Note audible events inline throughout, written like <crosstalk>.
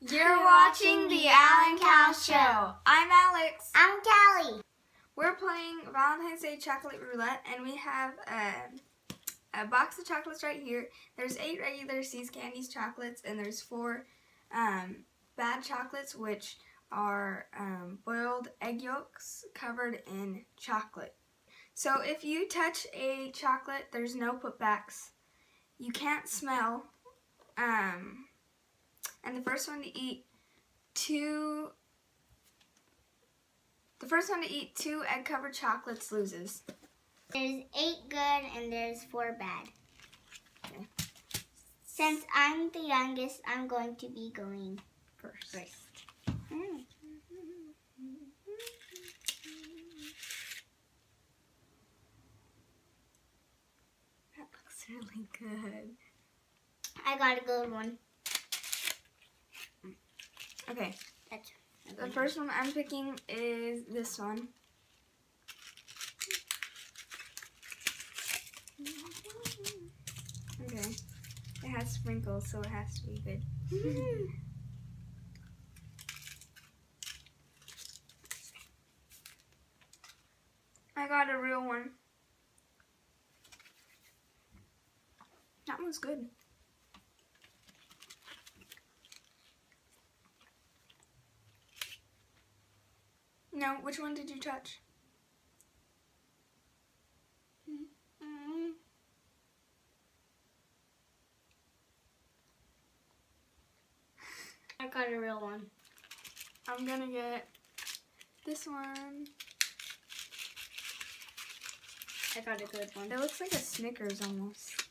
You're watching the AL and CAL Show. I'm Alex. I'm Callie. We're playing Valentine's Day Chocolate Roulette, and we have a, a box of chocolates right here. There's eight regular See's Candies chocolates, and there's four um, bad chocolates, which are um, boiled egg yolks covered in chocolate. So if you touch a chocolate, there's no putbacks. You can't smell. Um, and the first one to eat two the first one to eat two egg covered chocolates loses. There's eight good and there's four bad. Okay. Since I'm the youngest, I'm going to be going First. first. Mm. <laughs> That looks really good. I got a good one. Okay, That's the first one I'm picking is this one. Okay, it has sprinkles, so it has to be good. <laughs> I got a real one. That one's good. No, which one did you touch? I got a real one. I'm gonna get this one. I got a good one. It looks like a Snickers almost.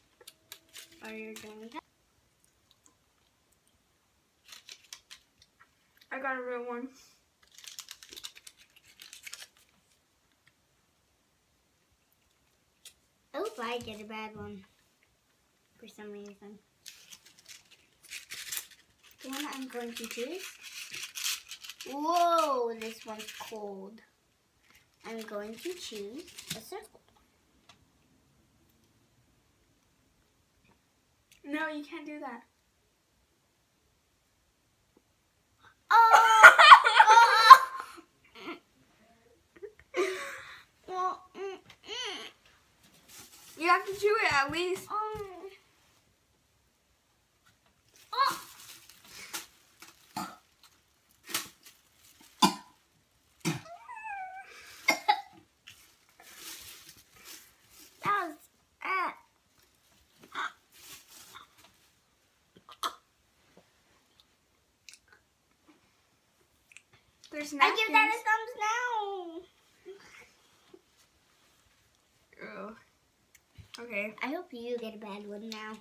Are you doing that? I got a real one. I get a bad one for some reason. The one I'm going to choose. Whoa, this one's cold. I'm going to choose a circle. No, you can't do that. Oh! well, mm, mm. You have to chew it at least. Um. Oh. That was uh, There's nothing. I give that a thumbs now. Ugh. Okay. I hope you get a bad one now.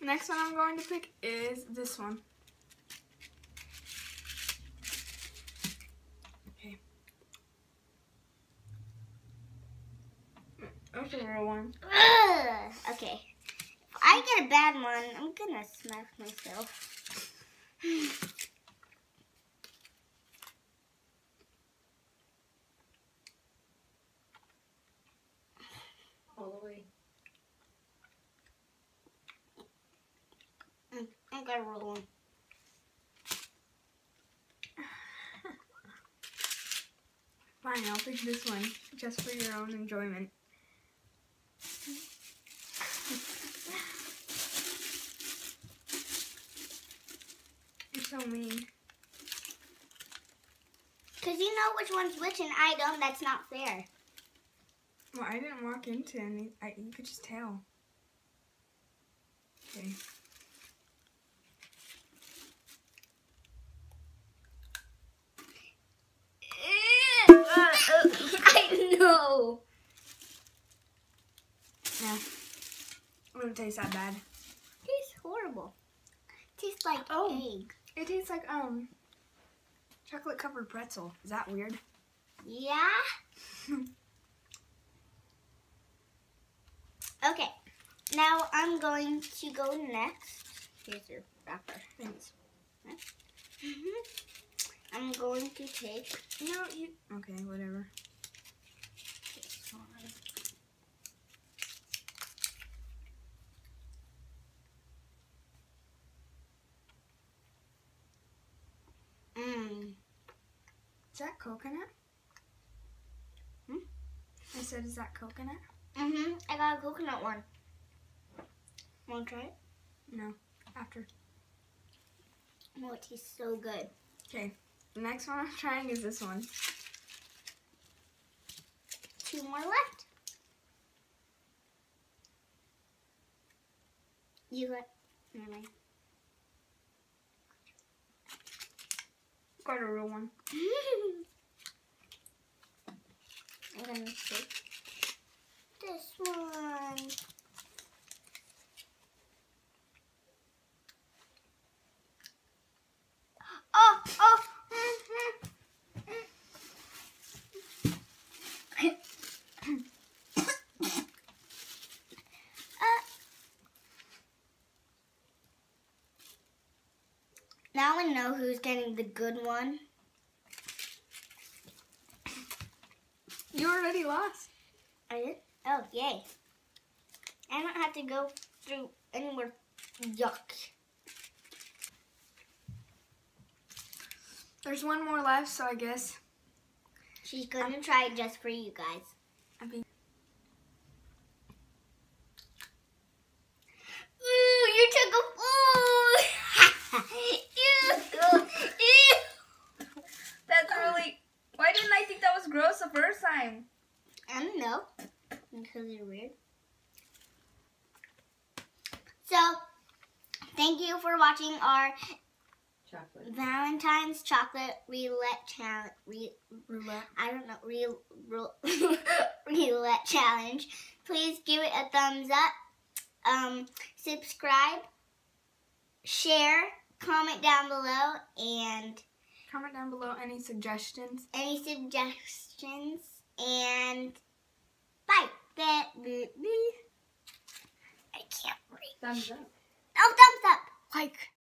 Next one I'm going to pick is this one. Okay. That's a real one. Ugh. Okay. If I get a bad one, I'm gonna smack myself. <sighs> <sighs> <sighs> Mm, I roll one. Fine, I'll pick this one just for your own enjoyment. You're so mean. Cause you know which one's which and I don't. That's not fair. Well, I didn't walk into any. I, you could just tell. Okay. Know. Yeah. It wouldn't taste that bad. It Tastes horrible. Tastes like Oh. egg. It tastes like um chocolate covered pretzel. Is that weird? Yeah. <laughs> Okay. Now I'm going to go next. Here's your wrapper. Thanks. I'm going to take No, you. Okay, whatever. this one. Is that coconut? Hmm? I said, is that coconut? Mm-hmm. I got a coconut one. Want to try it? No. After. Oh, it tastes so good. Okay. The next one I'm trying is this one. Two more left. You got. Never mind. Got a real one. <laughs> Gonna take this one. Oh, oh. Uh, now I know who's getting the good one. You already lost. I did? Oh, yay. I don't have to go through any more yuck. There's one more left, so I guess. She's gonna try it just for you guys. I mean, Ooh, you took a ooh. Ew. Ew. that's really. Why didn't I think that was gross the first time? I don't know. Because you're weird. So, thank you for watching our Chocolate. Valentine's chocolate roulette challenge. Re- Roulette. I don't know, real, real <laughs> roulette challenge. Please give it a thumbs up. Um, subscribe, share, comment down below, and Comment down below any suggestions. any suggestions. And bye. That- I can't read. Thumbs up. Oh, thumbs up. Like.